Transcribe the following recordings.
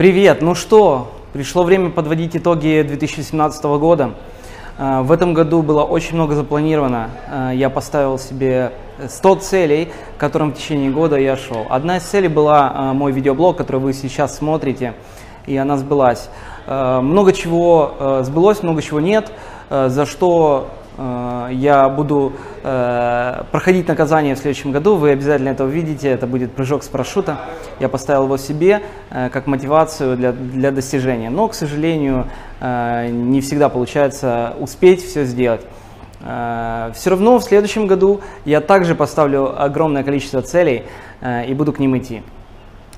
Привет! Ну что, пришло время подводить итоги 2017 года. Э, в этом году было очень много запланировано. Э, я поставил себе 100 целей, к которым в течение года я шел. Одна из целей была э, мой видеоблог, который вы сейчас смотрите, и она сбылась. Много чего сбылось, много чего нет, за что я буду проходить наказание в следующем году, вы обязательно это увидите, это будет прыжок с парашюта. Я поставил его себе э, как мотивацию для, для достижения, но, к сожалению, не всегда получается успеть все сделать. Все равно в следующем году я также поставлю огромное количество целей и буду к ним идти.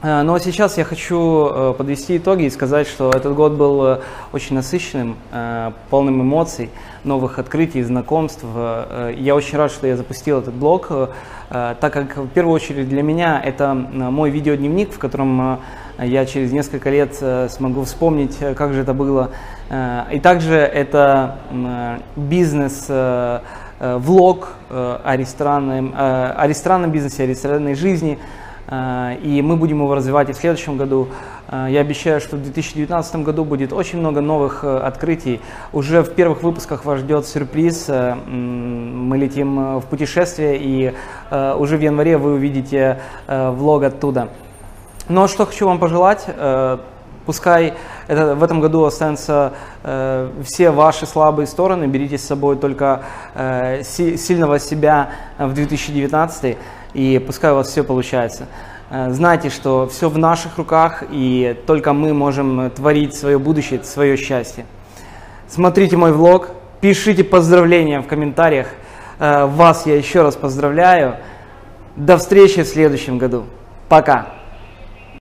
Э, ну а сейчас я хочу э, подвести итоги и сказать, что этот год был э, очень насыщенным, полным эмоций, новых открытий, знакомств. Я очень рад, что я запустил этот блог, так как в первую очередь для меня это мой видеодневник, в котором я через несколько лет смогу вспомнить, как же это было. И также это бизнес, влог о ресторанном, о ресторанном бизнесе, о ресторанной жизни – и мы будем его развивать и в следующем году. Э, я обещаю, что в 2019 году будет очень много новых э, открытий. Уже в первых выпусках вас ждет сюрприз. Мы летим в путешествие, и уже в январе вы увидите влог оттуда. Но что хочу вам пожелать, Пускай это, в этом году останутся э, все ваши слабые стороны, берите с собой только э, си, сильного себя в 2019 и пускай у вас все получается. Э, знайте, что все в наших руках, и только мы можем творить свое будущее, свое счастье. Смотрите мой влог, пишите поздравления в комментариях. Э, вас я еще раз поздравляю. До встречи в следующем году. Пока!